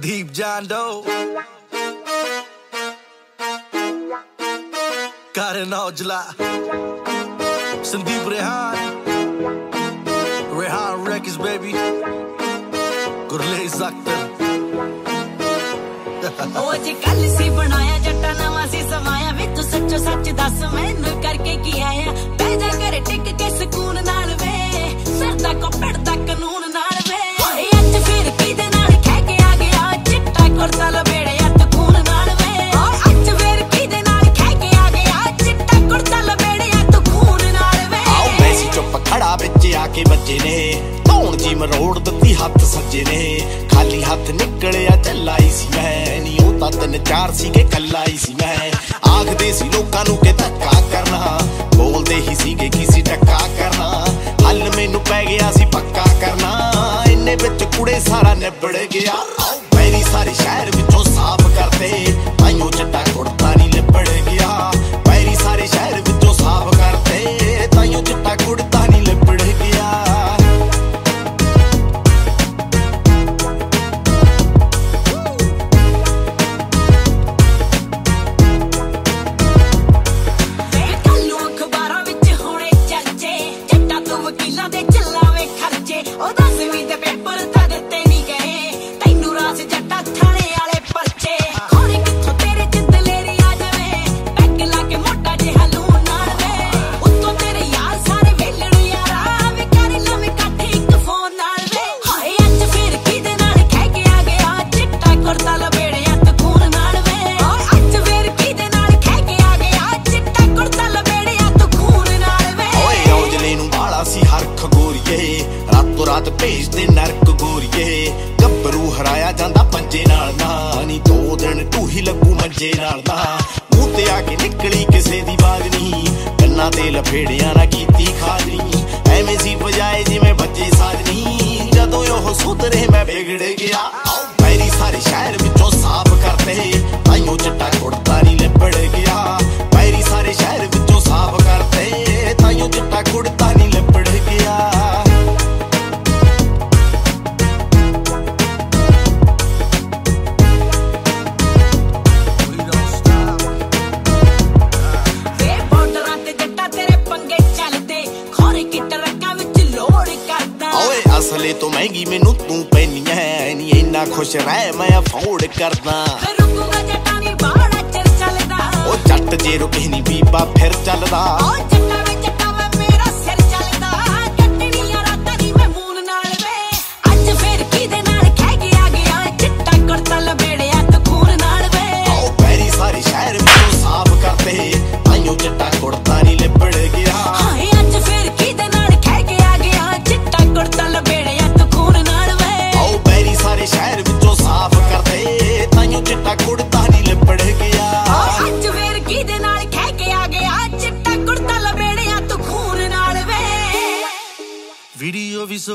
Deep John Doe. Karin Aujla. Sandeep Rehan. Rehan Records, baby. Gurlez Akhtar. ਉਹ ਜੇ ਕੱਲ ਸੀ ਬਣਾਇਆ ਜੱਟਾ ਨਵਾਂ ਸੀ ਸਮਾਇਆ ਵੇ ਤੂੰ ਸੱਚੋ ਸੱਚ ਦੱਸ ਮੈਨੂੰ ਕਰਕੇ ਕੀ ਆਇਆ ਬਹਿ ਜਾ ਕਰ ਟਿਕ ਕੇ ਸਕੂਨ ਨਾਲ ਵੇ ਸਰਦਾ ਕੋ ਪੜਦਾ ਕਾਨੂੰਨ ਦੇ ਬੱਚੇ ਨੇ। ਧੌਣ ਜੀ ਮਰੋੜ ਦਿੱਤੀ ਹੱਥ ਸੱਜੇ ਨੇ। ਖਾਲੀ ਹੱਥ ਨਿਕਲਿਆ ਚੱਲਾਈ ਸੀ ਮੈਂ। ਨਹੀਂ ਉਹ ਤਾਂ ਤਿੰਨ ਚਾਰ ਸੀਗੇ ਕੱਲਾ ਹੀ ਸੀ ਮੈਂ। ਆਖਦੇ ਸੀ ਲੋਕਾਂ ਨੂੰ ਕਿ ਧੱਕਾ ਕਰਨਾ। ਬੋਲਦੇ ਹੀ ਸੀਗੇ ਕਿਸੇ ਧੱਕਾ ਕਰਨਾ। ਹੱਲ ਮੈਨੂੰ ਪੈ ਗਿਆ ਸੀ ਪੱਕਾ ਕਰਨਾ। ਇੰਨੇ ਵਿੱਚ ਕੁੜੇ ਸਾਰਾ ਨਿਬੜ ਗਿਆ। ਮੇਰੀ ਸਾਰੇ ਸ਼ਹਿਰ ਵਿੱਚ ਫੌੜ ਕਰਦਾ। ਰੁਕੂਗਾ ਜੱਟਾਂ ਨਹੀਂ ਬਾੜਾ ਚੱਲਦਾ। ਉਹ ਜੱਟ ਜੇ ਰੁਕੇ ਨਹੀਂ ਬੀਬਾ ਫਿਰ ਚੱਲਦਾ।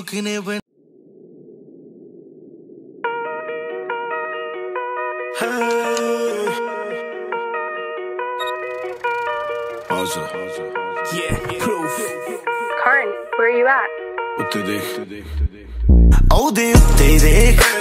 can never. Yeah, proof. Karn, where are you at? Ut te dek. Oh, de ut.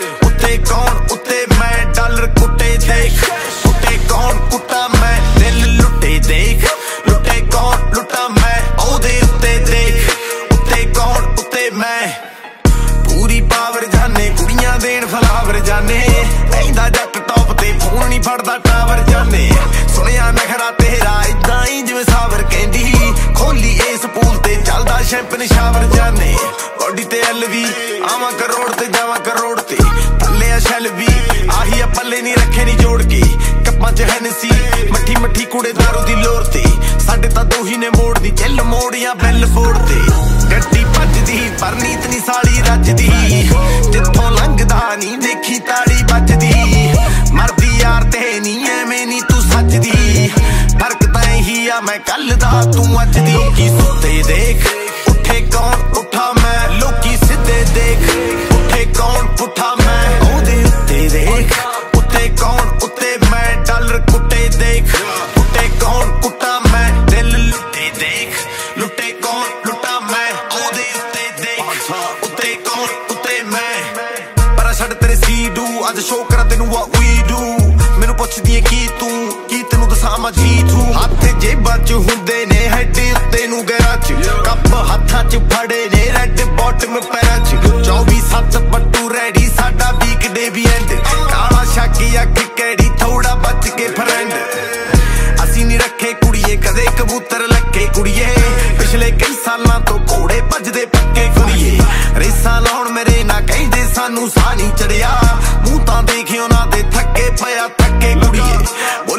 Champagne shower ਜਾਣੇ। ਬੋਡੀ ਤੇ ਐਲਵੀ ਆਵਾਂ ਕਰੋੜ ਤੇ ਜਾਵਾਂ ਕਰੋੜ ਤੇ। ਥੱਲੇ ਆ ਸ਼ੈਲਵੀ ਆਹੀ ਆ ਪੱਲੇ ਨਹੀਂ ਰੱਖੇ ਨਹੀਂ ਜੋੜ ਕੇ। ਕੱਪਾਂ 'ਚ ਹੈਨਸੀ ਮੱਠੀ ਮੱਠੀ ਕੁੜੇ ਦਾਰੂ ਦੀ ਲੋਰ ਤੇ। ਸਾਡੇ ਤਾਂ ਦੋਹੀ ਨੇ ਮੋੜ ਦੀ ਚੱਲ ਮੋੜੀਆਂ ਬੈਲ ਫੋੜ ਤੇ। ਗੱਡੀ ਭੱਜਦੀ ਪਰ ਨੀਤ ਨਹੀਂ ਸਾਲੀ ਰੱਜਦੀ। ਜਿੱਥੋਂ ਲੰਘਦਾ ਨਹੀਂ ਦੇਖੀ ਤਾੜੀ ਵੱਜਦੀ। ਮਰਦੀ ਯਾਰ ਤੇ ਨਹੀਂ ਐਵੇਂ ਨਹੀਂ ਤੂੰ ਸੱਚਦੀ ਫ਼ਰਕ ਤਾਂ ਇਹੀ ਆ, ਮੈਂ ਕੱਲ ਦਾ ਤੂੰ ਅੱਜ ਦੀ। ਲੋਕੀ ਸੁੱਤੇ ਦੇਖ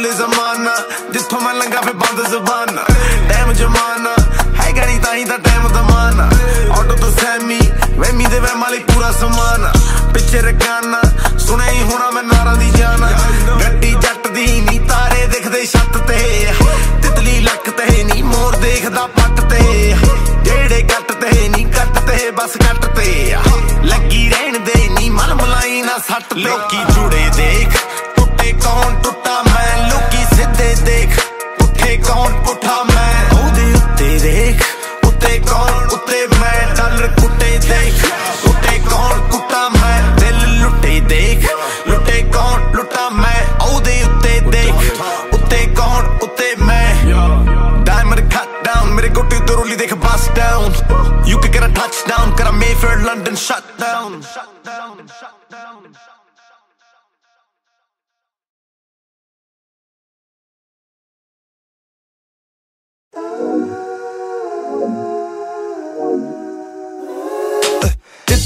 ਬੋਲੇ ਜ਼ਮਾਨਾ ਜਿੱਥੋਂ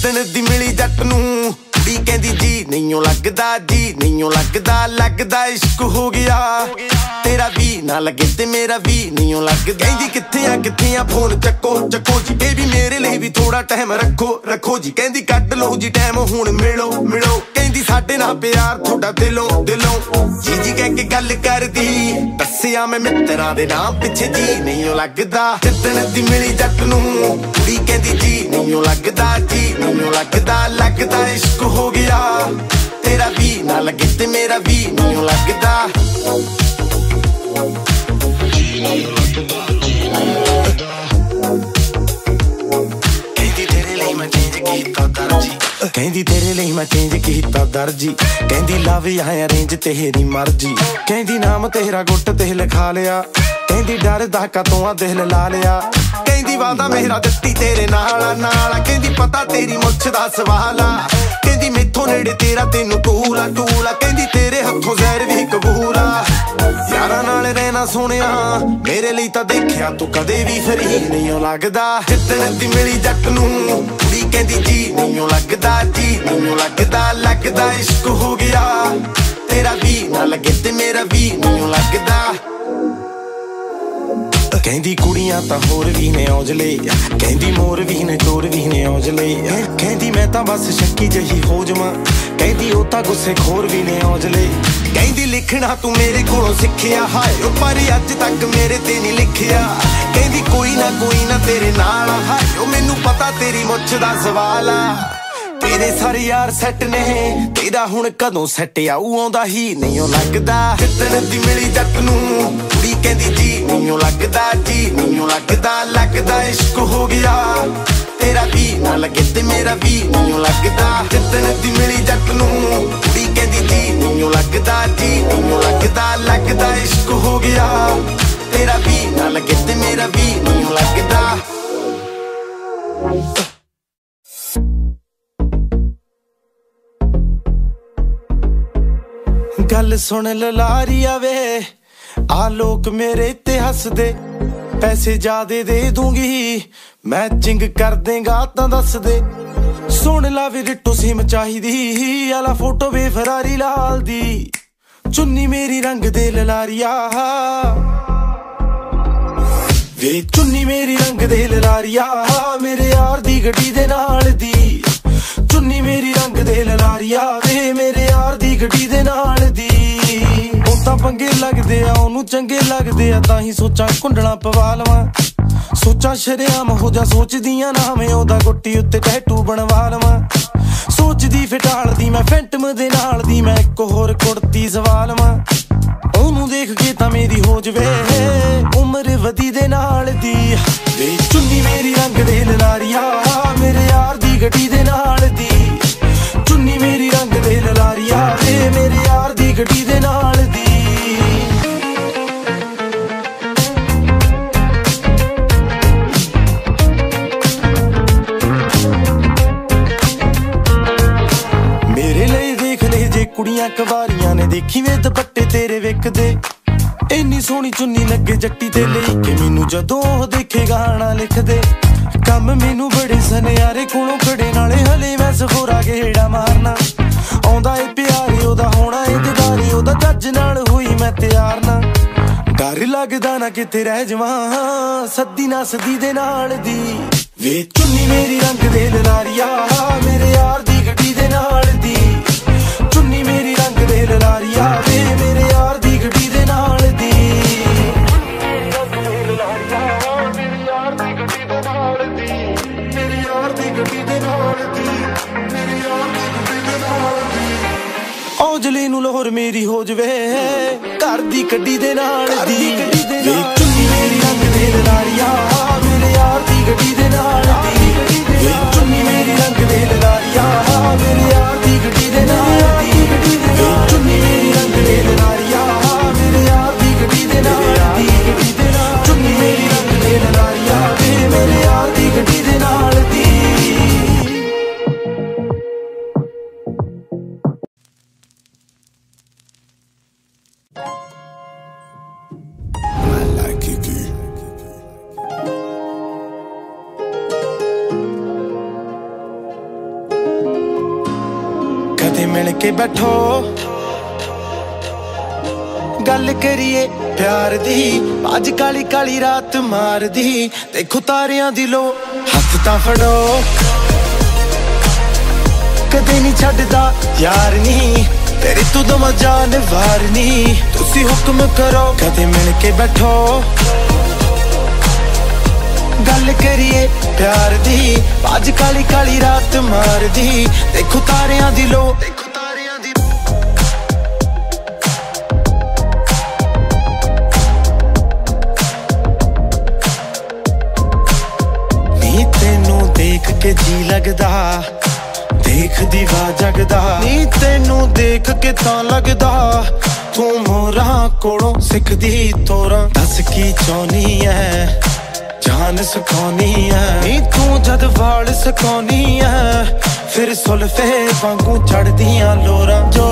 ਜਿੱਦਣ ਦੀ ਮਿਲੀ ਜੱਟ ਨੂੰ। ਕੁੜੀ ਕਹਿੰਦੀ ਜੀ, ਨਹੀਂਓ ਲੱਗਦਾ ਜੀ, ਨਹੀਂਓ ਲੱਗਦਾ ਲੱਗਦਾ ਇਸ਼ਕ ਹੋ ਗਿਆ। ਤੇਰਾ ਵੀ ਨਾ ਲੱਗੇ ਤੇ ਮੇਰਾ ਵੀ ਨਹੀਂਓ ਲੱਗਦਾ। ਕਹਿੰਦੀ ਕਿੱਥੇ ਆ ਕਿੱਥੇ ਆ ਫੋਨ ਚੱਕੋ ਚੱਕੋ ਜੀ। ਇਹ ਵੀ ਮੇਰੇ ਲਈ ਵੀ ਥੋੜਾ ਟਾਈਮ ਰੱਖੋ ਰੱਖੋ ਜੀ। ਕਹਿੰਦੀ ਕੱਢ ਲਓ ਜੀ ਟਾਈਮ ਹੁਣ ਮਿਲੋ ਮਿਲੋ। ਕਹਿੰਦੀ ਸਾਡੇ ਨਾਲ ਪਿਆਰ ਤੁਹਾਡਾ ਦਿਲੋਂ ਦਿਲੋਂ। ਜੀ ਜੀ ਕਹਿ ਕੇ ਗੱਲ ਕਰਦੀ। ਦੱਸਿਆ ਮੈਂ ਮਿੱਤਰਾਂ ਦੇ ਨਾਮ ਪਿੱਛੇ ਜੀ ਨਹੀਂਓ ਲੱਗਦਾ। ਜਿੱਦਣ ਦੀ ਮਿਲੀ ਜੱਟ ਨੂੰ, ਕੁੜੀ ਕਹਿੰਦੀ ਜੀ ਨਹੀਂ ਨਹੀਂਓ ਲੱਗਦਾ, ਜੀ ਨਹੀਂ ਨਹੀਂਓ ਲੱਗਦਾ। ਲੱਗਦਾ ਇਸ਼ਕ ਹੋ ਗਿਆ। ਤੇਰਾ ਵੀ ਨਾ ਲੱਗੇ ਤੇ ਮੇਰਾ ਵੀ ਨਹੀਂਓ ਲੱਗਦਾ। ਕਹਿੰਦੀ ਕਹਿੰਦੀ ਤੇਰੇ ਲਈ ਮੈਂ ਚੇਂਜ ਕੀਤਾ ਦਰਜੀ। ਕਹਿੰਦੀ ਲਵ ਆ ਅਰੇਂਜ ਤੇਰੀ ਮਰਜ਼ੀ। ਕਹਿੰਦੀ ਨਾਮ ਤੇਰਾ ਗੁੱਟ ਤੇ ਲਿਖਾ ਲਿਆ। ਕਹਿੰਦੀ ਡਰਦਾ ਕਤੋਂ ਆ ਦਿਲ ਲਾ ਲਿਆ। ਕਹਿੰਦੀ ਵਾਦਾ ਮੇਰਾ ਦਿੱਤੀ ਤੇਰੇ ਨਾਲ ਨਾਲ ਕਹਿੰਦੀ ਪਤਾ ਤੇਰੀ ਮੁੱਛ ਦਾ ਸਵਾਲ ਆ। ਕਹਿੰਦੀ ਮੈਥੋਂ ਨੇੜੇ ਤੇਰਾ ਤੈਨੂੰ ਟੂਲਾ ਟੂਲਾ ਕਹਿੰਦੀ ਤੇਰੇ ਹੱਥੋਂ ਜ਼ਹਿਰ ਵੀ ਕਬੂਲ ਆ। ਯਾਰਾਂ ਨਾਲ ਰਹਿਣਾ ਸੋਹਣਿਆ, ਮੇਰੇ ਲਈ ਤਾਂ ਦੇਖਿਆ ਤੂੰ ਕਦੇ ਵੀ ਫਰੀ ਨਹੀਂ ਲੱਗਦਾ। ਜਿੱਦਣ ਦੀ ਮਿਲੀ ਜੱਟ ਨੂੰ ਕਹਿੰਦੀ ਜੀ ਨਹੀਂ ਲੱਗਦਾ ਜੀ ਨਹੀਂ ਲੱਗਦਾ ਲੱਗਦਾ ਇਸ਼ਕ ਹੋ ਗਿਆ। ਤੇਰਾ ਵੀ ਨਾ ਲੱਗੇ ਤੇ ਮੇਰਾ ਵੀ ਨਹੀਂ ਲੱਗਦਾ। ਕਹਿੰਦੀ ਕੁੜੀਆਂ ਤਾਂ ਹੋਰ ਵੀ ਨੇ ਔਜਲੇ। ਕਹਿੰਦੀ ਮੋਰ ਵੀ ਨੇ, ਚੋਰ ਵੀ ਨੇ ਔਜਲੇ। ਕਹਿੰਦੀ ਮੈਂ ਤਾਂ ਬਸ ਸ਼ੱਕੀ ਜਹੀ ਹੋ ਜਾਵਾਂ। ਕਹਿੰਦੀ ਉਹ ਤਾਂ ਗੁੱਸੇ ਖੋਰ ਵੀ ਨੇ ਔਜਲੇ। ਕਹਿੰਦੀ ਲਿਖਣਾ ਤੂੰ ਮੇਰੇ ਕੋਲੋਂ ਸਿੱਖਿਆ। ਹਾਏ ਪਰ ਅੱਜ ਤੱਕ ਮੇਰੇ ਤੇ ਨਹੀਂ ਲਿਖਿਆ। ਕਹਿੰਦੀ ਕੋਈ ਨਾ ਕੋਈ ਨਾ ਤੇਰੇ ਨਾਲ ਹਾਏ, ਉਹ ਮੈਨੂੰ ਪਤਾ ਤੇਰੀ ਮੁੱਛ ਦਾ ਸਵਾਲ ਆ। ਤੇਰੇ ਸਾਰੇ ਯਾਰ ਸੈੱਟ ਨੇ ਤੇਰਾ ਹੁਣ ਕਦੋਂ ਸੈੱਟ ਆਊ, ਆਉਂਦਾ ਹੀ ਨਹੀਂ, ਉਹ ਲੱਗਦਾ। ਕਿਤਨ ਦੀ ਮਿਲੀ ਜੱਟ ਨੂੰ। ਕੁੜੀ ਕਹਿੰਦੀ ਜੀ ਨਹੀਂ ਲੱਗਦਾ ਜੀ ਨਹੀਂ ਲੱਗਦਾ ਲੱਗਦਾ ਇਸ਼ਕ ਹੋ ਗਿਆ। ਤੇਰਾ ਵੀ ਨਾ ਲੱਗੇ ਤੇ ਮੇਰਾ ਵੀ ਨਹੀਂ ਲੱਗਦਾ ਕਿਤਨ ਦੀ ਮਿਲੀ ਜੱਟ ਨੂੰ। ਕੁੜੀ ਕਹਿੰਦੀ ਜੀ ਨਹੀਂ ਲੱਗਦਾ ਜੀ ਨਹੀਂ ਲੱਗਦਾ ਲੱਗਦਾ ਇਸ਼ਕ ਹੋ ਗਿਆ। ਤੇਰਾ ਵੀ ਨਾ ਲੱਗੇ ਤੇ ਮੇਰਾ ਵੀ ਨਹੀਂ ਉਹ ਲੱਗਦਾ। ਗੱਲ ਸੁਣ ਲਲਾਰੀਆ ਵੇ ਆ ਲੋਕ ਮੇਰੇ ਤੇ ਹੱਸਦੇ, ਪੈਸੇ ਜ਼ਿਆਦੇ ਦੇ ਦੂੰਗੀ। ਮੈਚਿੰਗ ਕਰ ਦੇਗਾ ਤਾਂ ਦੱਸ ਦੇ ਸੁਣ ਲਾ ਵੀ ਰਿੱਟੂ ਸਿਮ ਚਾਹੀਦੀ, ਆਲਾ ਫੋਟੋ ਵੇ ਫਰਾਰੀ ਲਾਲ ਦੀ। ਚੁੰਨੀ ਮੇਰੀ ਰੰਗ ਦੇ ਲਲਾਰੀਆ। ਵੇ ਚੁੰਨੀ ਮੇਰੀ ਰੰਗ ਦੇ ਲਲਾਰੀਆ, ਮੇਰੇ ਯਾਰ ਦੀ ਗੱਡੀ ਦੇ ਨਾਲ ਦੀ। ਚੁੰਨੀ ਮੇਰੀ ਰੰਗ ਦੇ ਲਲਾਰੀਆ, ਵੇ ਮੇਰੇ ਯਾਰ ਦੀ ਗੱਡੀ ਦੇ ਨਾਲ ਦੀ। ਤਾਂ ਪੰਗੇ ਲੱਗਦੇ ਆ, ਉਹਨੂੰ ਚੰਗੇ ਲੱਗਦੇ ਆ, ਤਾਂ ਹੀ ਸੋਚਾਂ ਕੁੰਡਲਾਂ ਪਵਾ ਲਵਾਂ। ਸੋਚਾਂ ਸ਼ਰਿਆਮ ਹੋ ਜਾ, ਸੋਚਦੀਆਂ ਨਾ ਉਹਦਾ ਗੁੱਟੀ ਉੱਤੇ ਟੈਟੂ ਬਣਵਾ ਲਵਾਂ। ਸੋਚਦੀ ਫਟਾਲਦੀ ਮੈਂ ਫੈਂਟਮ ਦੇ ਨਾਲ ਦੀ ਮੈਂ ਇੱਕ ਹੋਰ ਕੁੜਤੀ ਸਵਾ ਲਵਾਂ। ਉਹਨੂੰ ਦੇਖ ਕੇ ਤਾਂ ਮੇਰੀ ਹੋ ਜਵੇ, ਉਮਰ ਵਧੀ ਦੇ ਨਾਲ ਦੀ। ਵੇ ਚੁੰਨੀ ਮੇਰੀ ਰੰਗ ਦੇ ਲਲਾਰੀਆ ਮੇਰੇ ਯਾਰ ਦੀ ਗੱਡੀ ਦੇ ਨਾਲ ਦੀ। ਕਿਵੇਂ ਦੁਪੱਟੇ ਤੇਰੇ ਵੇਖਦੇ। ਇੰਨੀ ਸੋਹਣੀ ਚੁੰਨੀ ਲੱਗੇ ਜੱਟੀ ਤੇ ਲਈ ਕਿ ਮੈਨੂੰ ਜਦੋਂ ਉਹ ਦੇਖੇ ਗਾਣਾ ਲਿਖਦੇ। ਕੰਮ ਮੈਨੂੰ ਬੜੇ ਸਨਿਆਰੇ ਕੋਲੋਂ ਖੜੇ, ਨਾਲੇ ਹਲੇ ਮੈਂ ਸਫੋਰਾ ਗੇੜਾ ਮਾਰਨਾ। ਆਉਂਦਾ ਏ ਪਿਆਰੇ, ਉਹਦਾ ਹੋਣਾ ਏ ਦਿਦਾਰੀ ਉਹਦਾ ਜੱਜ ਨਾਲ ਹੋਈ ਮੈਂ ਤਿਆਰ ਨਾ। ਡਰ ਲੱਗਦਾ ਨਾ ਕਿਤੇ ਰਹਿ ਜਵਾਂ, ਸੱਦੀ ਨਾ ਸਦੀ ਦੇ ਨਾਲ ਦੀ। ਵੇ ਚੁੰਨੀ ਮੇਰੀ ਰੰਗ ਦੇ ਲਲਾਰੀਆ, ਮੇਰੇ ਯਾਰ ਦੀ ਗੱਡੀ ਦੇ ਨਾਲ ਦੀ। ਚੁੰਨੀ ਮੇਰੀ ਰੰਗ ਦੇ ਲਲਾਰੀਆ ਨੂੰ ਲੋਹਰ ਮੇਰੀ ਹੋ ਜਵੇ। ਘਰ ਦੀ ਗੱਡੀ ਦੇ ਨਾਲ ਦੀ ਵੇ ਕਾਲੀ ਕਾਲੀ ਰਾਤ ਮਾਰਦੀ, ਦੇਖੋ ਤਾਰਿਆਂ ਦੀ ਲੋ, ਹੱਥ ਤਾਂ ਫੜੋ। ਕਦੇ ਨਹੀਂ ਛੱਡਦਾ, ਯਾਰ ਨਹੀਂ ਤੇਰੀ ਤੂੰ ਦਮ ਜਾਨ ਵਾਰਨੀ ਤੁਸੀਂ ਹੁਕਮ ਕਰੋ, ਕਦੇ ਮਿਲ ਕੇ ਬੈਠੋ। ਗੱਲ ਕਰੀਏ ਪਿਆਰ ਦੀ, ਅੱਜ ਕਾਲੀ ਕਾਲੀ ਰਾਤ ਮਾਰਦੀ, ਦੇਖੋ ਤਾਰਿਆਂ ਦੀ ਲੋ ਲੱਗਦਾ ਦੇਖ ਦੀਵਾ ਜਗਦਾ। ਨੀ ਤੈਨੂੰ ਦੇਖ ਕੇ ਤਾਂ ਲੱਗਦਾ। ਤੂੰ ਮੋਰਾਂ ਕੋਲੋਂ ਸਿੱਖਦੀ ਤੋਰਾਂ। ਦੱਸ ਕੀ ਚਾਹਨੀ ਐ? ਜਾਨ ਸੁਖਾਉਣੀ ਐ। ਨੀ ਤੂੰ ਜਦ ਵਾਲ ਸੁਖਾਉਣੀ ਐ। ਫਿਰ ਸੁਲਫੇ ਵਾਂਗੂ ਚੜਦੀਆਂ ਲੋਰਾਂ। ਜੋ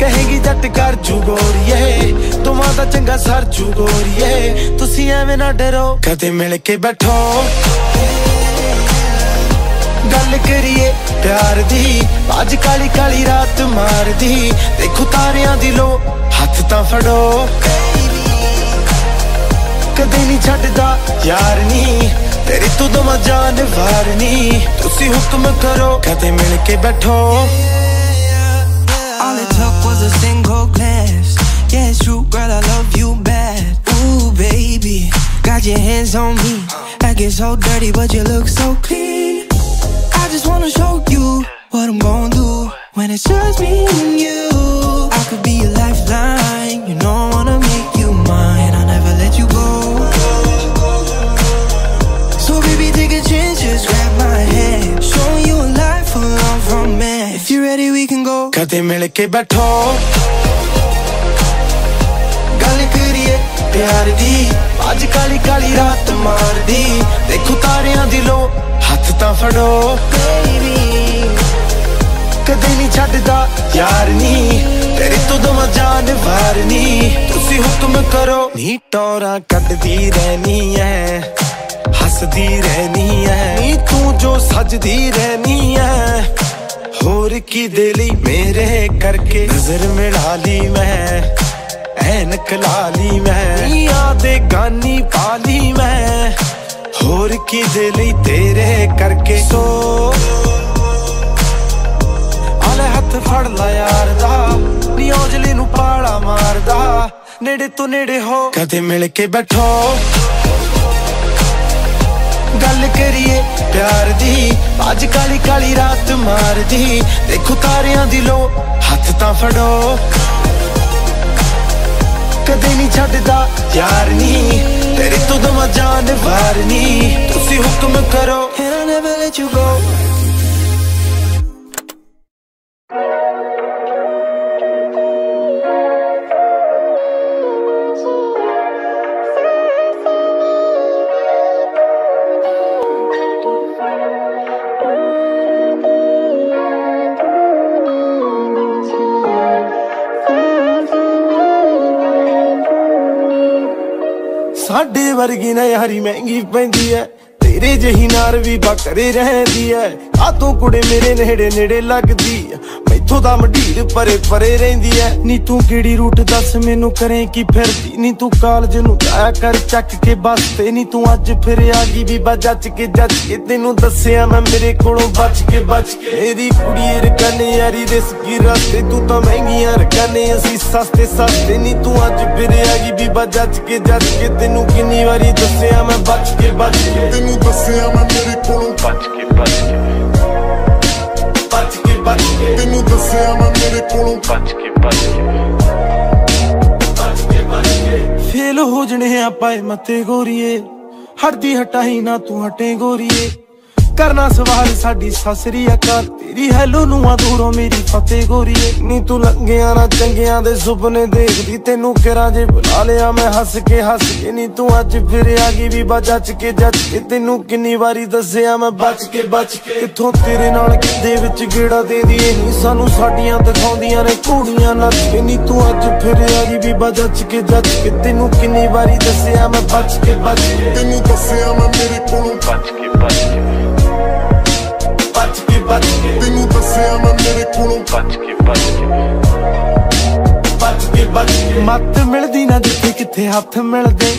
ਕਹੇਗੀ ਜੱਟ ਕਰ ਜੂ ਗੋਰੀਏ ਤੁਮਾਂ ਦਾ ਚੰਗਾ ਸਰ ਜੂ ਗੋਰੀਏ। ਤੁਸੀਂ ਐਵੇਂ ਨਾ ਡਰੋ, ਕਦੇ ਮਿਲ ਕੇ ਬੈਠੋ। ਗੱਲ ਕਰੀਏ ਪਿਆਰ ਦੀ, ਅੱਜ ਕਾਲੀ ਕਾਲੀ ਰਾਤ ਮਾਰਦੀ। ਦੇਖੋ ਤਾਰਿਆਂ ਦੀ ਲੋ, ਹੱਥ ਤਾਂ ਫੜੋ। ਕਦੇ ਨਹੀਂ ਛੱਡਦਾ ਯਾਰ ਨਹੀਂ ਤੇਰੀ ਤੂੰ ਦਮ ਜਾਨ ਵਾਰਨੀ। ਤੁਸੀਂ ਹੁਕਮ ਕਰੋ, ਕਦੇ ਮਿਲ ਕੇ ਬੈਠੋ। All it took was a single glance. Yeah, it's true, girl, I love you bad. Ooh, baby, got your hands on me. I get so dirty, but you look so clean. I just wanna show you what I'm gonna do when it's just me and you. I could be a lifeline, you know I wanna make you mine. I'll never let you go. So baby, take a chance, just grab my hand. Showing you a life full of romance. If you're ready, we can. ਕਦੇ ਮਿਲ ਕੇ ਬੈਠੋ। ਗੱਲ ਕਰੀਏ ਪਿਆਰ ਦੀ, ਅੱਜ ਕਾਲੀ ਕਾਲੀ ਰਾਤ ਮਾਰਦੀ। ਦੇਖੋ ਤਾਰਿਆਂ ਦੀ ਲੋ, ਹੱਥ ਤਾਂ ਫੜੋ। ਕਦੇ ਨਹੀਂ ਛੱਡਦਾ ਯਾਰ ਨਹੀਂ ਤੇਰੀ ਤੂੰ ਦਮ ਜਾਨ ਵਾਰਨੀ ਤੁਸੀਂ ਹੁਕਮ ਕਰੋ, ਨੀ ਟੋਰਾ ਕੱਢਦੀ ਰਹਿਨੀ ਐ, ਹੱਸਦੀ ਰਹਿਨੀ ਐ। ਨੀ ਤੂੰ ਜੋ ਸਜਦੀ ਰਹਿਨੀ ਐ ਹੋਰ ਕੀ ਦੇ ਲਈ ਮੇਰੇ ਕਰਕੇ ਨਜ਼ਰ ਮਿਲਾ ਲਈ ਮੈਂ, ਐਨਕ ਲਾ ਲਈ ਮੈਂ ਨੀਆਂ ਗਾਨੀ ਪਾ ਲਈ ਮੈਂ। ਹੋਰ ਕੀ ਦੇ ਲਈ ਤੇਰੇ ਕਰਕੇ ਸੋ। ਆਲੇ ਹੱਥ ਫੜ ਲਾ ਯਾਰ ਦਾ, ਨੀ ਔਜਲੇ ਨੂੰ ਪਾਲਾ ਮਾਰਦਾ। ਨੇੜੇ ਤੋਂ ਨੇੜੇ ਹੋ, ਕਦੇ ਮਿਲ ਕੇ ਬੈਠੋ। ਗੱਲ ਕਰੀਏ ਪਿਆਰ ਦੀ, ਅੱਜ ਕਾਲੀ ਕਾਲੀ ਰਾਤ ਮਾਰਦੀ। ਦੇਖੋ ਤਾਰਿਆਂ ਦੀ ਲੋ, ਹੱਥ ਤਾਂ ਫੜੋ। ਕਦੇ ਨਹੀਂ ਛੱਡਦਾ ਯਾਰ ਨਹੀਂ ਤੇਰੇ ਤੂੰ ਦਮ ਜਾਨ ਵਾਰਨੀ ਤੁਸੀਂ ਹੁਕਮ ਕਰੋ And I'll never let you go. ਸਾਡੇ ਵਰਗੀ ਨਾ ਯਾਰੀ ਮਹਿੰਗੀ ਪੈਂਦੀ ਐ। ਤੇਰੇ ਜਹੀ ਨਾਰ ਵੀ ਬਕਰੇ ਰਹਿੰਦੀ ਐ। ਆ ਤੂੰ ਕੁੜੇ ਮੇਰੇ ਨੇੜੇ ਨੇੜੇ ਲੱਗਦੀ ਐ ਦਾ ਮਢੀਰ ਪਰੇ ਪਰੇ ਰਹਿੰਦੀ ਐ। ਨੀ ਤੂੰ ਕਿਹੜੀ ਰੂਟ ਦੱਸ ਮੈਨੂੰ ਕਰੇ ਕੀ ਫਿਰਦੀ? ਨੀ ਤੂੰ ਕਾਲਜ ਨੂੰ ਆਇਆ ਕਰ ਚੱਕ ਕੇ ਬਸ ਤੇ। ਨੀ ਤੂੰ ਅੱਜ ਫਿਰ ਆ ਗਈ ਵੀ ਜੱਜ ਕੇ ਜੱਜ ਕੇ। ਤੈਨੂੰ ਦੱਸਿਆ ਮੈਂ ਮੇਰੇ ਕੋਲੋਂ ਬਚ ਕੇ ਬਚ ਕੇ। ਮੇਰੀ ਕੁੜੀ ਰਕਨੇ ਯਾਰੀ ਰਿਸਕੀ ਰਸਤੇ। ਤੂੰ ਤਾਂ ਮਹਿੰਗੀਆਂ ਰਕਨੇ ਅਸੀਂ ਸਸਤੇ ਸਸਤੇ। ਨੀ ਤੂੰ ਅੱਜ ਫਿਰ ਆ ਗਈ ਵੀ ਜੱਜ ਕੇ ਜੱਜ ਕੇ। ਤੈਨੂੰ ਕਿੰਨੀ ਵਾਰੀ ਦੱਸਿਆ ਮੈਂ ਬਚ ਕੇ ਬਚ ਕੇ। ਤੈਨੂੰ ਦੱਸਿਆ ਮੈਂ ਮੇਰੇ ਕੋਲੋਂ ਬਚ ਕੇ ਬਚ ਕੇ। ਕੇ ਤੈਨੂੰ ਦੱਸਿਆ ਮੈਂ ਮੇਰੇ ਕੋਲੋਂ ਬਚ ਕੇ ਬਚ ਕੇ ਫੇਲ ਹੋ ਜਣੇ ਆਪਾਂ ਇਹ ਮਤੇ ਗੋਰੀਏ। ਹਟਦੀ ਹਟਾਈ ਨਾ ਤੂੰ ਹਟੇ ਗੋਰੀਏ। ਕਰਨਾ ਸਵਾਲ ਸਾਡੀ ਸਸਰੀ ਅਕਾਲ। ਤੇਰੀ ਹੈਲੋ ਨੂੰ ਆ ਦੂਰੋਂ ਮੇਰੀ ਫਤਿਹ ਗੋਰੀਏ ਨੀ ਤੂੰ ਲੰਗਿਆਂ ਨਾ ਚੰਗਿਆਂ ਦੇ ਸੁਪਨੇ ਦੇਖਦੀ, ਤੈਨੂੰ ਕਿਰਾਂ ਜੇ ਬੁਲਾ ਲਿਆ ਮੈਂ ਹੱਸ ਕੇ ਹੱਸ ਕੇ। ਨੀ ਤੂੰ ਅੱਜ ਫਿਰ ਆ ਗਈ ਵੀ ਬਚ ਕੇ ਜੱਜ ਕੇ। ਤੈਨੂੰ ਕਿੰਨੀ ਵਾਰੀ ਦੱਸਿਆ ਮੈਂ ਬਚ ਕੇ ਬਚ ਕੇ। ਕਿੱਥੋਂ ਤੇਰੇ ਨਾਲ ਕਿੱਦੇ ਵਿੱਚ ਗੇੜਾ ਦੇ ਦੀਏ ਨੀ ਸਾਨੂੰ ਸਾਡੀਆਂ ਦਿਖਾਉਂਦੀਆਂ ਨੇ ਕੁੜੀਆਂ ਨੱਚ ਕੇ। ਨੀ ਤੂੰ ਅੱਜ ਫਿਰ ਆ ਗਈ ਵੀ ਬਚ ਕੇ ਜੱਜ ਕੇ। ਤੈਨੂੰ ਕਿੰਨੀ ਵਾਰੀ ਦੱਸਿਆ ਮੈਂ ਬਚ ਕੇ ਬਚ ਕੇ। ਤੈਨੂੰ ਦੱਸਿਆ ਮੈਂ ਬਚ ਕੇ ਬਚ ਕੇ। ਬਚ ਕੇ ਬਚ ਕੇ। ਮੱਤ ਮਿਲਦੀ ਨਾ ਜਿੱਥੇ ਕਿੱਥੇ ਹੱਥ ਮਿਲਦੇ।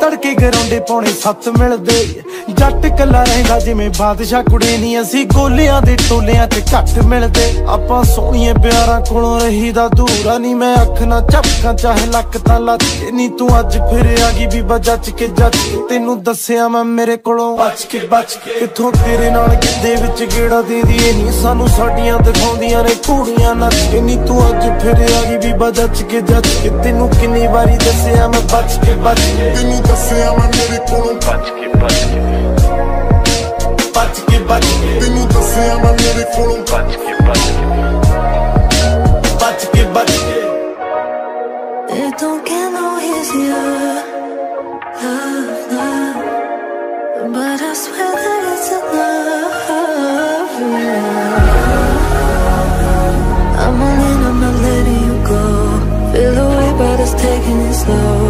ਤੜਕੇ ਗਰਾਉਂਡੇ ਪੌਣੇ ਸੱਤ ਮਿਲਦੇ। ਜੱਟ ਕੱਲਾ ਰਹਿੰਦਾ ਜਿਵੇਂ ਬਾਦਸ਼ਾਹ ਕੁੜੇ ਨਹੀਂ ਅਸੀਂ ਗੋਲਿਆਂ ਦੇ ਟੋਲਿਆਂ 'ਚ ਘੱਟ ਮਿਲਦੇ। ਆਪਾਂ ਸੋਹਣੀਏ ਪਿਆਰਾਂ ਕੋਲੋਂ ਰਹੀਦਾ ਦੂਰਾ ਨਹੀਂ ਮੈਂ ਅੱਖ ਨਾ ਝਪਕਾਂ ਚਾਹੇ ਲੱਕ ਤਾਂ ਲੱਤ ਨਹੀਂ ਤੂੰ ਅੱਜ ਫਿਰ ਆ ਗਈ ਵੀ ਬਜੱਜ ਕੇ ਜੱਜ ਤੈਨੂੰ ਦੱਸਿਆ ਮੈਂ ਮੇਰੇ ਕੋਲੋਂ ਬਚ ਕੇ ਬਚ ਕੇ। ਕਿੱਥੋਂ ਤੇਰੇ ਨਾਲ ਕਿੱਦੇ ਵਿੱਚ ਗੇੜਾ ਦੇ ਦੀਏ ਨਹੀਂ ਸਾਨੂੰ ਸਾਡੀਆਂ ਦਿਖਾਉਂਦੀਆਂ ਨੇ ਕੁੜੀਆਂ ਨੱਚ ਕੇ। ਨਹੀਂ ਤੂੰ ਅੱਜ ਫਿਰ ਆ ਗਈ ਵੀ ਬਜੱਜ ਕੇ ਜੱਜ ਕੇ। ਤੈਨੂੰ ਕਿੰਨੀ ਵਾਰੀ ਦੱਸਿਆ ਮੈਂ ਬਚ ਕੇ ਬਚ ਕੇ। ਤੈਨੂੰ ਦੱਸਿਆ ਮੈਂ ਮੇਰੇ ਕੋਲੋਂ? ਬਚ ਕੇ ਬਚ ਕੇ। batik don't Beni no seyen Amerik Et ton love, love. But I swear that it's a love, I'm all in, I'm not letting you go. Feel the way, but it's taking it slow.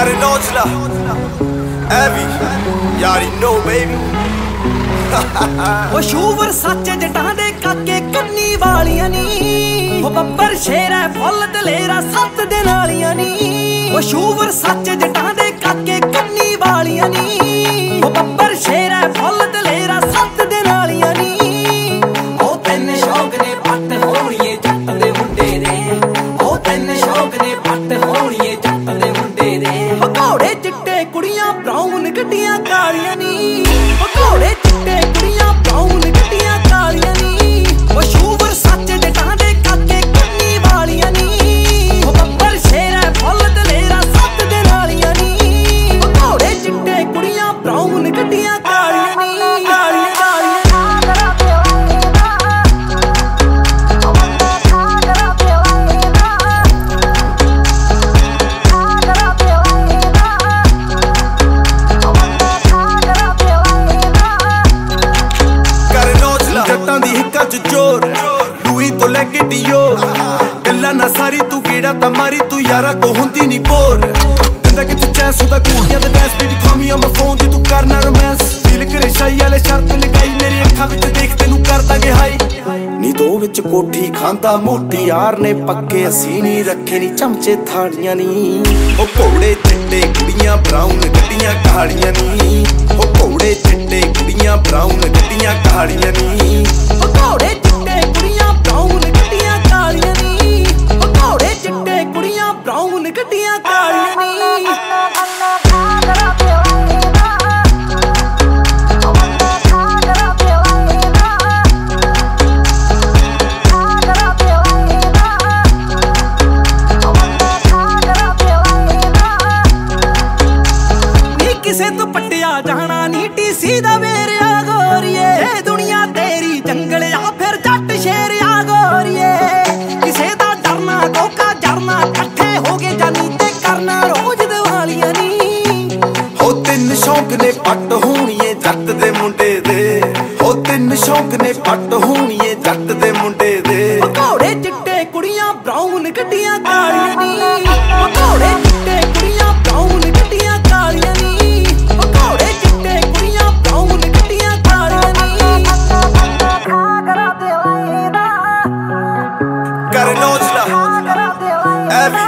Got an Ojla. Abby. You already know, baby. ਉਹ sure ਸੱਚ ਜਟਾਂ ਦੇ ਕਾਕੇ ਕੰਨੀ ਵਾਲੀਆਂ ਨੀ ਉਹ ਬੱਬਰ ਸ਼ੇਰ ਹੈ ਫੁੱਲ ਦਲੇਰਾ ਸੱਤ ਦੇ ਵਾਲੀਆਂ ਨੀ ਉਹ ਸ਼ੂਵਰ ਸੱਚ ਜਟਾਂ ਦੇ ਕਾਕੇ ਕੰਨੀ ਵਾਲੀਆਂ ਨੀ ਉਹ ਬੱਬਰ ਸ਼ੇਰ ਹੈ ਫੁੱਲ ਦਲੇਰਾ ਗੱਡੀਆਂ ਕਾਲੀਆਂ ਨੀ। ਉਹ ਘੋੜੇ ਚਿੱਟੇ ਯਾਰਾ ਕੋ ਹੁੰਦੀ ਨਹੀਂ ਬੋਰ। ਦਿੰਦਾ ਕਿਤੇ ਚੈਸ ਉਹਦਾ ਕੁੜੀਆਂ ਦੇ ਡੈਸ ਬੀਡੀ ਕਾਮੀ ਆ, ਮੈਂ ਫੋਨ ਤੇ ਤੂੰ ਕਰਨਾ ਰੋਮਾਂਸ ਫੀਲ ਕਰੇ ਸ਼ਾਈ ਵਾਲੇ ਸ਼ਰਤ ਲਗਾਈ, ਮੇਰੀ ਅੱਖਾਂ ਵਿੱਚ ਦੇਖ ਤੈਨੂੰ ਕਰਦਾ ਗੇ ਹਾਈ। ਨੀ ਦੋ ਵਿੱਚ ਕੋਠੀ ਖਾਂਦਾ, ਮੋਟੀ ਯਾਰ ਨੇ ਪੱਕੇ, ਅਸੀਂ ਨਹੀਂ ਰੱਖੇ ਨੀ, ਚਮਚੇ ਥਾੜੀਆਂ ਨੀ। ਉਹ ਘੋੜੇ, ਚਿੱਟੇ ਕੁੜੀਆਂ ਬਰਾਊਨ ਗੱਡੀਆਂ ਕਾਲੀਆਂ ਨੀ। ਉਹ ਘੋੜੇ, ਚਿੱਟੇ ਕੁੜੀਆਂ ਬਰਾਊਨ ਗੱਡੀਆਂ ਕਾਲੀਆਂ ਨੀ। ਉਹ ਘੋੜੇ ਚਿੱਟੇ ਕੁੜੀਆਂ ਬਰਾਊਨ ਗੱਡੀਆਂ ਕਾਲੀਆਂ ਨੀ। ਪਕੌੜੇ ਚਿੱਟੇ ਕੁੜੀਆਂ ਬਰਾਊਨ ਗੱਡੀਆਂ ਕਾਲੀਆਂ ਨੀ। ਪਕੌੜੇ ਚਿੱਟੇ ਕੁੜੀਆਂ ਬਰਾਊਨ ਗੱਡੀਆਂ ਕਾਲੀਆਂ ਨੀ। ਕਰ ਨੋਚਲਾ ਐਵੀ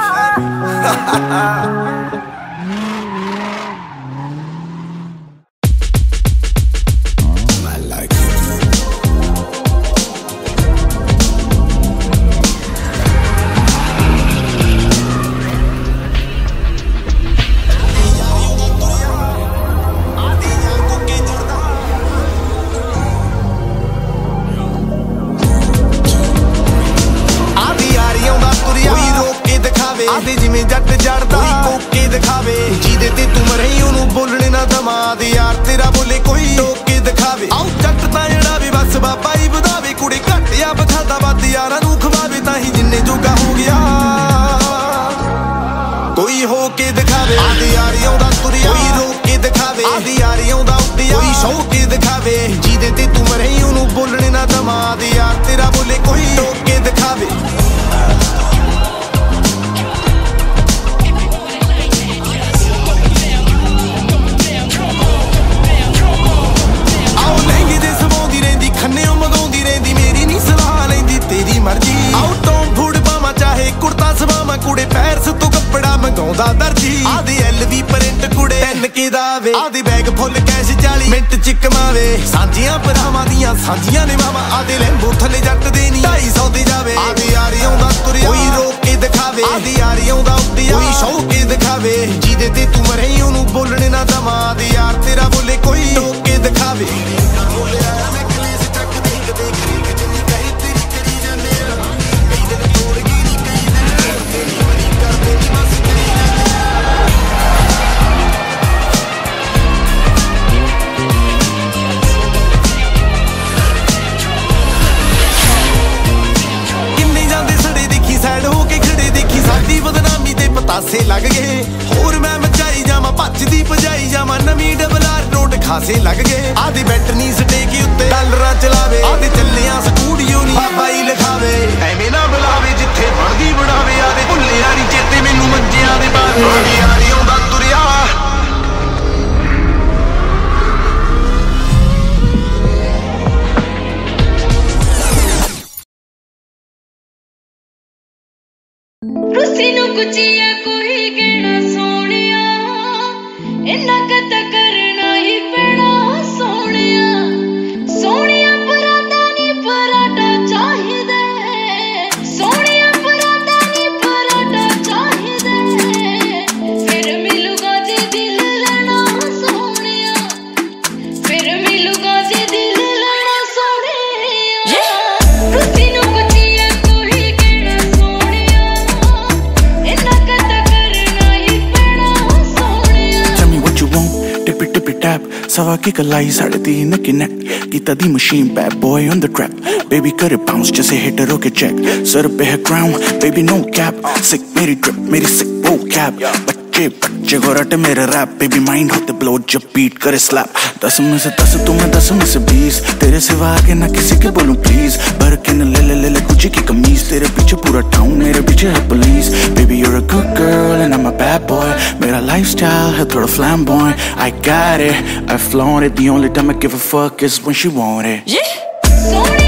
ਕੇ ਦਿਖਾਵੇ ਆਦੀ ਯਾਰੀਆਂ ਦਾ ਉੱਡਿਆ ਕੋਈ ਸੌ ਕੇ ਦਿਖਾਵੇ? ਜਿਹਦੇ ਤੇ ਤੂੰ ਮਰੇ, ਉਹਨੂੰ ਬੋਲਣੇ ਨਾ ਦਮਾ ਦੇ ਯਾਰ। ਤੇਰਾ ਬੋਲੇ ਕੋਈ ਟੋਕੇ ਦਿਖਾਵੇ? ਕੁੜੇ ਐਨ ਕੇ ਦਾਵੇ? ਆਦੇ ਬੈਗ ਫੁੱਲ ਕੈਸ਼ 40 ਮਿੰਟ ਚ ਕਮਾਵੇ ਸਾਂਝੀਆਂ ਭਰਾਵਾਂ ਦੀਆਂ ਸਾਂਝੀਆਂ ਨੇ ਮਾਵਾਂ ਆਦੇ ਲੈਂਬੂ ਥੱਲੇ ਜੱਟ ਦੇ ਨਹੀਂ 250 ਤੇ ਜਾਵੇ। ਆਦੇ ਯਾਰੀ ਆਉਂਦਾ ਤੁਰਿਆ। ਕੋਈ ਰੋਕ ਕੇ ਦਿਖਾਵੇ। ਆਦੇ ਯਾਰੀ ਆਉਂਦਾ ਉੱਡਿਆ। ਕੋਈ ਸੌ ਕੇ ਦਿਖਾਵੇ। ਜਿਹਦੇ ਤੇ ਤੂੰ ਮਰੇ ਉਹਨੂੰ ਬੋਲਣੇ ਨਾ ਦਮਾਦ ਯਾਰ ਤੇਰਾ ਬੋਲੇ ਕੋਈ ਰੋਕ ਕੇ ਦਿਖਾਵੇ। ਪਤਾਸੇ ਲੱਗ ਗਏ। ਹੋਰ ਮੈਂ ਮਚਾਈ ਜਾਵਾਂ ਭੱਜਦੀ ਭਜਾਈ ਜਾਵਾਂ, ਨਵੀਂ ਡਬਲ ਆਰ ਨੋਟ ਖਾਸੇ ਲੱਗ ਗਏ। ਆਦੀ ਬੈਟਨੀ ਸਟੇਕ ਉੱਤੇ ਡਾਲਰਾਂ ਚਲਾਵੇ, ਆਦੀ ਚੱਲਿਆ ਸਟੂਡੀਓ ਨਹੀਂ ਬਾਬਾ ਲਿਖਾਵੇ। ਐਵੇਂ ਨਾ ਬੁਲਾਵੇ, ਜਿੱਥੇ ਬਣਦੀ ਬਣਾਵੇ, ਆਦੇ ਭੁੱਲੇ ਯਾਰੀ ਚੇਤੇ ਮੈਨੂੰ ਮੰਜਿਆਂ ਦੇ ਬਾਰੇ ਆਦੀ ਯਾਰੀ ਆਉਂਦਾ ਤੁਰਿਆ। ਰੁੱਸੀ ਨੂੰ ਕੁਚੀਆ ਕੋਈ ਕਹਿਣਾ ਸੋਹਣਿਆ। ਇੰਨਾ it, tap. Sawa ki kalai sade teen kinet. Kita di machine, bad boy on the trap. Baby cut it bounce, just a hit it okay check. Sir up है ground, baby no cap. Sick मेरी drip, मेरी sick वो cap. के जगोरट मेरे rap पे भी mind होते blow जब बीट करे स्लैप दस में से दस, तू मैं दस में से बीस। तेरे सिवा आगे ना किसी के बोलूँ प्लीज़ भर के न ले ले ले ले, कुछ की कमीज। तेरे पीछे पूरा टाउन मेरे पीछे है police baby you're a good girl and I am a bad boy मेरा लाइफस्टाइल है थोड़ा flamboyant I got it I flaunt it the only time I give a fuck is when she want it ये yeah.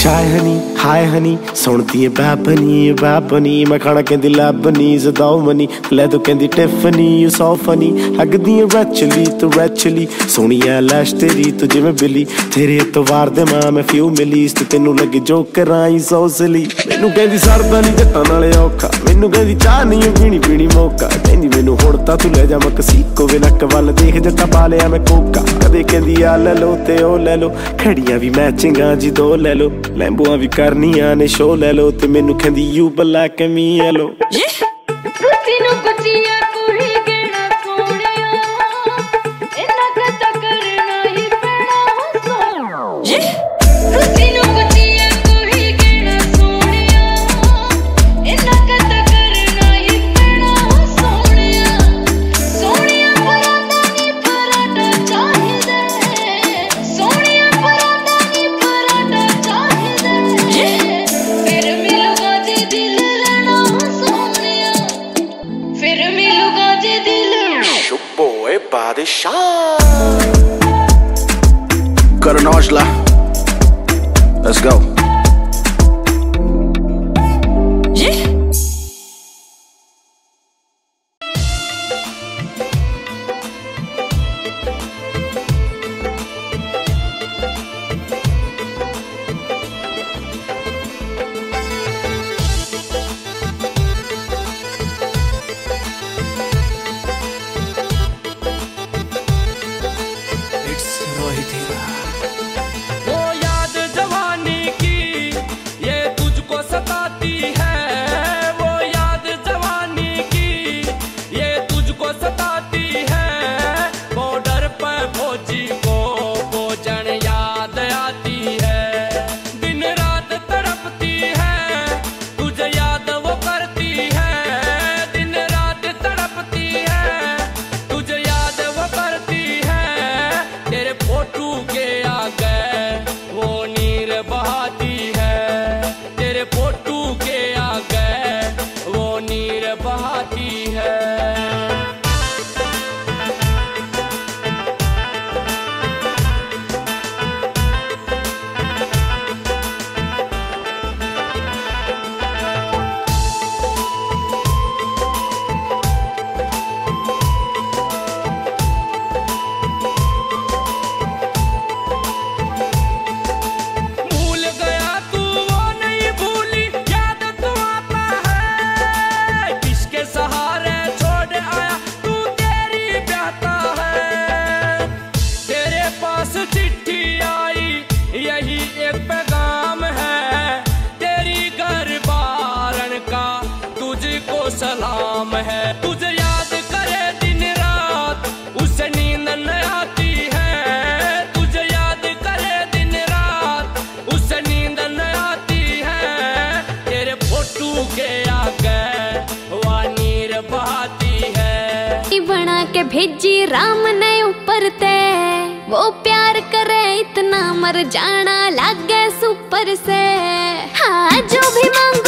ਸ਼ਾਇ honey, ਹਾਏ honey, ਸੁਣਦੀ ਏ ਬੈਬਨੀ ਬੈਬਨੀ ਮੈਂ ਖਾਣਾ ਕਹਿੰਦੀ ਲੈਬਨੀ ਜ਼ਦਾਉ ਮਨੀ, ਲੈ ਤੂੰ ਕਹਿੰਦੀ ਟਿਫਨੀ ਯੂ ਸੋ ਫਨੀ ਹੱਗਦੀ ਏ ਰੈਚਲੀ, ਤੂੰ ਰੈਚਲੀ ਸੋਹਣੀ ਐ ਤੇਰੀ, ਤੂੰ ਜਿਵੇਂ ਬਿੱਲੀ, ਤੇਰੇ ਵਾਰ ਦੇ ਮਾਂ ਮੈਂ ਫਿਊ ਮਿਲੀ ਤੇ ਤੈਨੂੰ ਲੱਗੇ ਜੋ ਕਰਾਈ ਸੋਸਲੀ। ਮੈਨੂੰ ਕਹਿੰਦੀ ਸਰਦਾ ਨਹੀਂ ਜੱਟਾਂ ਨਾਲੇ ਔਖਾ, ਮੈਨੂੰ ਕਹਿੰਦੀ ਚਾਹ ਨਹੀਂ ਪੀਣੀ ਪੀਣੀ ਮੌਕਾ, ਕਹਿੰਦੀ ਮੈਨੂੰ ਹੁਣ ਤਾਂ ਤੂੰ ਲੈ ਜਾ ਮਕਸੀਕੋ, ਵੇ ਨੱਕ ਵੱਲ ਦੇਖ ਜੱਟਾ ਪਾ ਲਿਆ ਮੈਂ ਕੋਕਾ, ਕਦੇ ਕਹਿੰਦੀ ਆ ਲੈ ਲੋ ਤੇ ਉਹ ਲੈ ਲੋ ਖੜੀਆਂ ਵੀ ਮੈਚਿੰਗਾਂ ਜੀ ਦੋ ਲੈ ਲੋ ਲੈਂਬੂਆਂ ਵੀ ਕਰਨੀਆਂ ਨੇ ਸ਼ੋ ਲੈ ਲੋ ਤੇ ਮੈਨੂੰ ਕਹਿੰਦੀ ਯੂ ਬਲਾ ਕਮੀ ਐਲੋ ਕੁੱਤੀ ਨੂੰ ਕੁੱਤੀਆਂ Cut an arch Let's go. भेजी राम ने ऊपर ते वो प्यार करे इतना मर जाना लागे सुपर से हाँ जो भी मांगू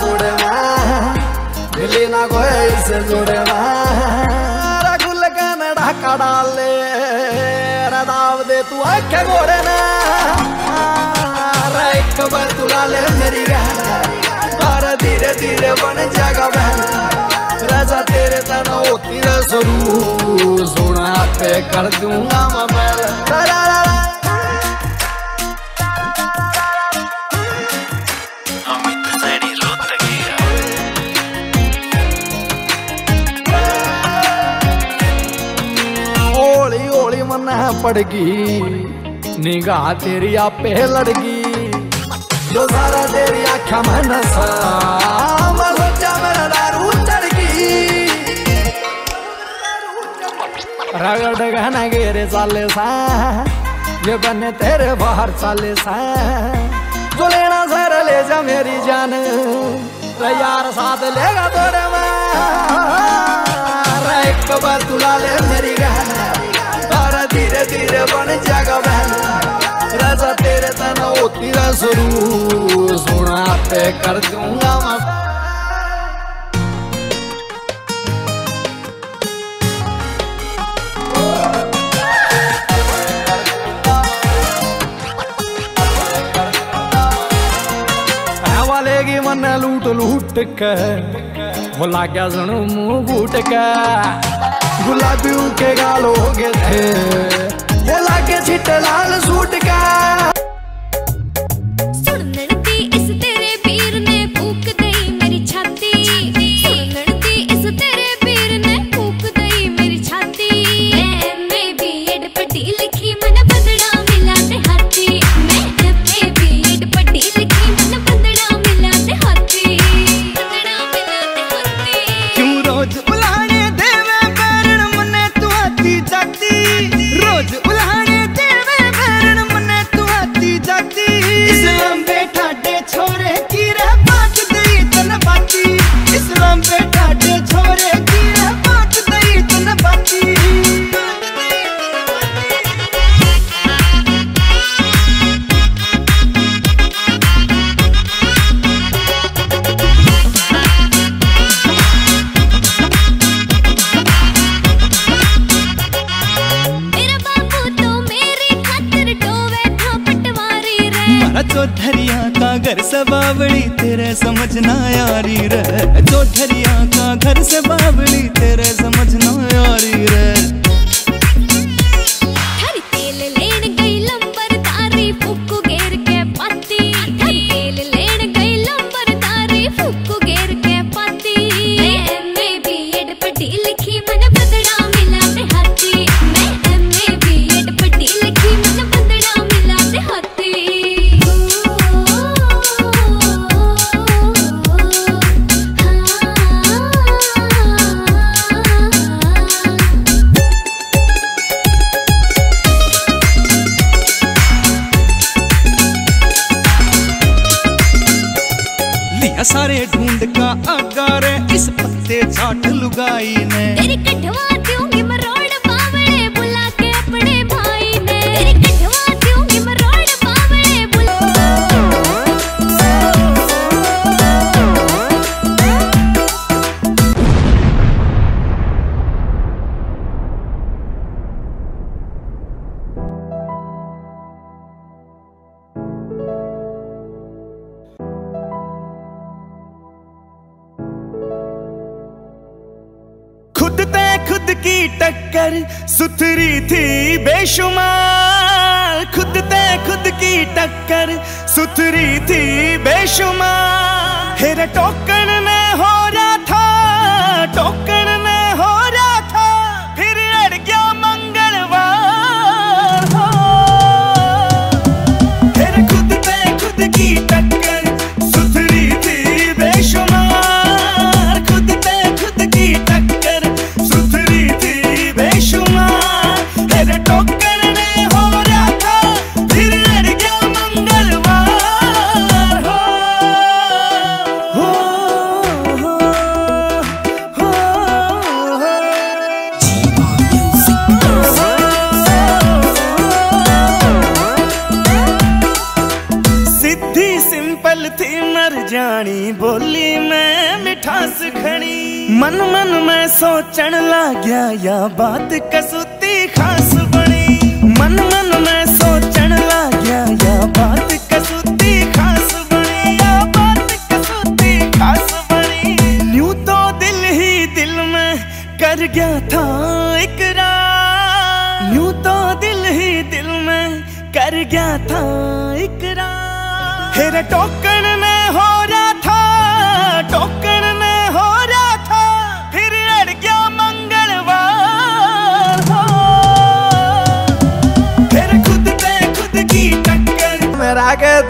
चल मिली ना कोई इसे जोड़े मैं रगुल का ढाका डाल ले रदाव दे तू आखे गोरे ना। एक बार तुला ले मेरी गाल और धीरे धीरे बन जाएगा बैल राजा तेरे तना होती रसरू सोना पे कर दूँगा मैं। पड़गी। निगाह तेरी आपे लड़गी। जो सारा तेरी आख्या में नशा मैं सोचा मेरा दारू चढ़गी। रगड़ गहना गेरे चाले सा। ये बने तेरे बाहर चाले सा। जो लेना सर ले जा मेरी जान। यार साथ लेगा तोरे मैं। एक बार तुला ले मेरी गहना। धीरे बन जाएगा राजा तेरे तना होती रसरू सोना पे कर दूँगा मैं। मन लूट लूट के भुला क्या सुनू मुँह घूट के। गुलाबी के गाल हो गए थे। ਉਹ ਲਾਗੇ ਛਿੱਟੇ ਲਾਲ ਸੂਟ ਕਾ। लिया सारे ढूंढ का अगारे इस पत्ते चाट लुगाई ने तेरी कटवा दूंगी सुथरी थी बेशुमार खुद ते खुद की टक्कर सुथरी थी बेशुमार हेरे टोकन मन मन में सोचन ला गया या बात कसूती खास बड़ी मन मन में सोचन ला गया या बात कसूती खास बड़ी या बात कसूती खास बड़ी न्यू तो दिल ही दिल में कर गया था इकरार न्यू तो दिल ही दिल में कर गया था इकरा फिर टोकन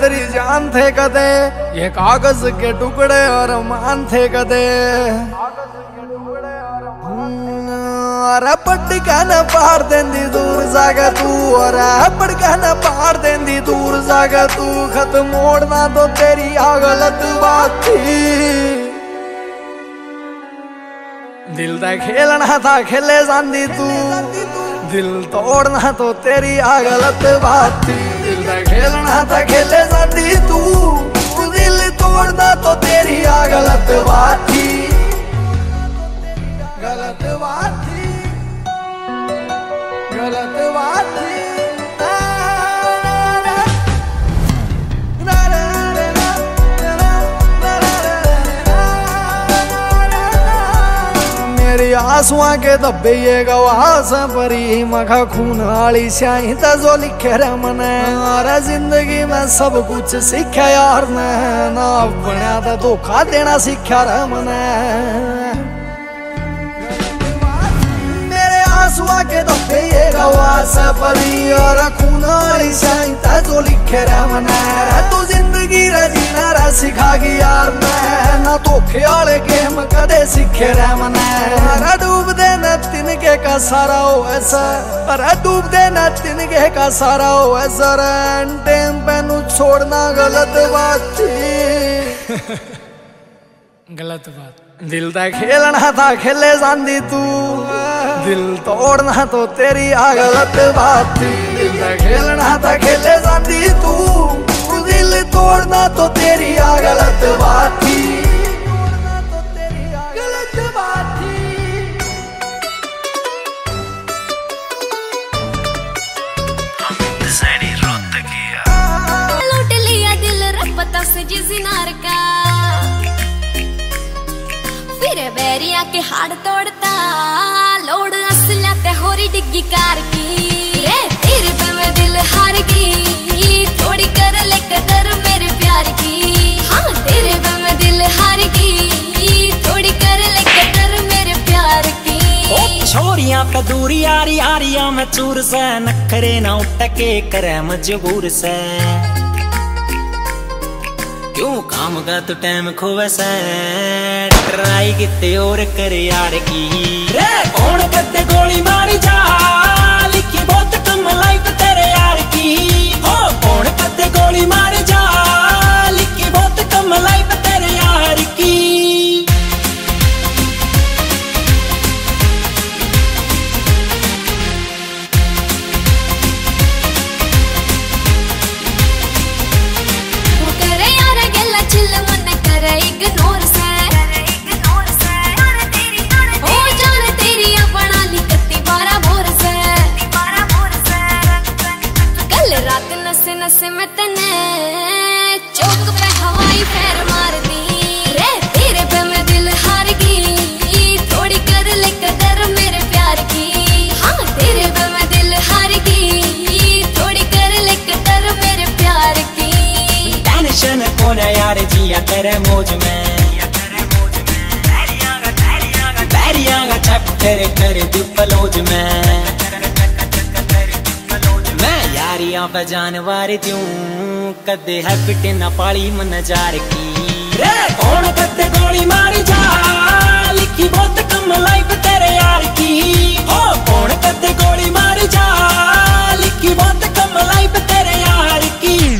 तेरी जान थे कदे। ये कागज़ के टुकड़े और मान थे कदे। अरे पटका न पार देंदी, दूर जागा तू। अरे पटका न पार देंदी, दूर जागा तू। खत मोड़ना तो तेरी आ गलत बात थी। दिल दा खेलना था, खेले जांदी तू। दिल तोड़ना तो तेरी आ गलत बात थी। ਦਾ ਖੇਲਣਾ ਤਾਂ ਖੇਲੇ ਸਾਡੀ ਤੂੰ। ਦਿਲ ਤੋੜਨਾ ਤੋ ਤੇਰੀ ਆ ਗਲਤ ਬਾਤੀ। ਗਲਤ ਬਾਤੀ। ਗਲਤ ਬਾਤੀ। ਆਸੂਆਂ ਕੇ ਦੱਬਈਏ ਗਵਾਸ ਪਰੀ ਮਖਾ ਖੂਨ ਵਾਲੀ ਸਿਆਹੀ ਤਾਂ ਜੋ ਲਿਖੇ ਰਮਨ ਆਰਾ ਜ਼ਿੰਦਗੀ ਮੈਂ ਸਭ ਕੁਝ ਸਿੱਖਿਆ ਯਾਰ ਨਾ ਬਣਿਆ ਤਾਂ ਧੋਖਾ ਦੇਣਾ ਸਿੱਖਿਆ ਰਮਨ परी और खून वाली स्याही जो लिखे रे मने तू जिंदगी रे जीना रे सिखा गई यार मैं ना धोखे वाले गेम कदे सीखे रे मने अरे डूब दे न तिनके का सारा हो ऐसा अरे डूब दे न तिनके का सारा हो ऐसा रे टाइम पे नु छोड़ना गलत बात थी गलत बात दिल दा खेलना था खेले जांदी तू। दिल तोड़ना तो तेरी आ गलत बात थी दिल दा खेलना था खेले जांदी तू। दिल तोड़ना तो तेरी आ गलत बात थी गलत बात थी लूट लिया दिल रपता से जिनार का। ਗੋਡਿਆਂ ਕੇ ਹਾੜ ਤੋੜਤਾ ਲੋੜ ਅਸਲਾ ਤੇ ਹੋਰੀ ਡਿੱਗੀ ਕਾਰ ਕੀ ਰੇ ਤੇਰੇ ਤੇ ਮੈਂ ਦਿਲ ਹਾਰ ਗਈ ਥੋੜੀ ਕਰ ਲੈ ਕਦਰ ਮੇਰੇ ਪਿਆਰ ਕੀ ਹਾਂ ਤੇਰੇ ਤੇ ਮੈਂ ਦਿਲ ਹਾਰ ਗਈ ਥੋੜੀ ਕਰ ਲੈ ਕਦਰ ਮੇਰੇ ਪਿਆਰ ਕੀ ਓ छोरियाँ का दूरी यारी यारियाँ मैं चूर से नखरे ना उठके करे मजबूर से ਕਿਉਂ ਕੰਮ ਕਰ ਤੂੰ ਟਾਈਮ ਖੋਵੇ ਸੈਂ ਟਰਾਈ ਕੀਤੇ ਔਰ ਕਰ ਯਾਰ ਕੀ? ਰੇ ਕੌਣ ਕੱਤੇ ਗੋਲੀ ਮਾਰੀ ਜਾ। ਲਿਖੀ ਬਹੁਤ ਕਮ ਲਾਈਫ ਤੇਰੇ ਯਾਰ ਕੀ? ਹੋ ਕੌਣ ਕੱਤੇ ਗੋਲੀ ਮਾਰੀ ਜਾ। में तने चौक पे हवाई फेर मार दी रे तेरे पे मैं दिल हार गई थोड़ी कर ले कदर मेरे प्यार की। हाँ तेरे पे मैं दिल हार गई थोड़ी कर ले कदर मेरे प्यार की। टेंशन कौन है यार, जिया तेरे मौज में। बैरियाँ का चैप्टर पलोज में। ਤਾਰੀਆਂ ਬਜਾਨ ਵਾਰ ਜੂੰ ਕਦੇ ਹੈ ਪਿੱਟੇ ਨਾ ਪਾਲੀ ਮਨ ਜਾਰ ਕੀ। ਰੇ, ਕੌਣ ਬੱਤੇ ਗੋਲੀ ਮਾਰੀ ਜਾ? ਲਿਖੀ ਬਹੁਤ ਕਮ ਲਾਈਫ ਤੇਰੇ ਯਾਰ ਕੀ। ਹੋ, ਕੌਣ ਬੱਤੇ ਗੋਲੀ ਮਾਰੀ ਜਾ? ਲਿਖੀ ਬਹੁਤ ਕਮ ਲਾਈਫ ਤੇਰੇ ਯਾਰ ਕੀ।